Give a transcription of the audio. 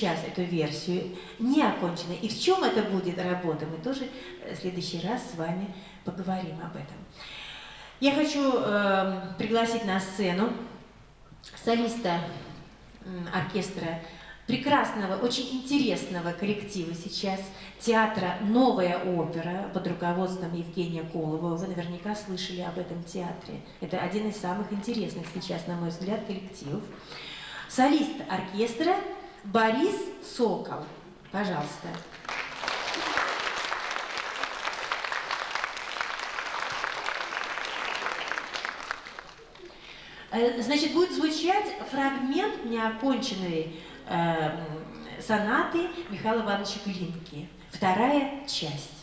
сейчас эту версию не окончена. И в чем это будет работа, мы тоже э, в следующий раз с вами поговорим об этом. Я хочу э, пригласить на сцену солиста оркестра прекрасного, очень интересного коллектива сейчас, театра «Новая опера» под руководством Евгения Колова. Вы наверняка слышали об этом театре. Это один из самых интересных сейчас, на мой взгляд, коллективов. Солист оркестра Борис Сокол. Пожалуйста. Э, значит, будет звучать фрагмент неоконченной э, сонаты Михаила Ивановича Глинки. Вторая часть.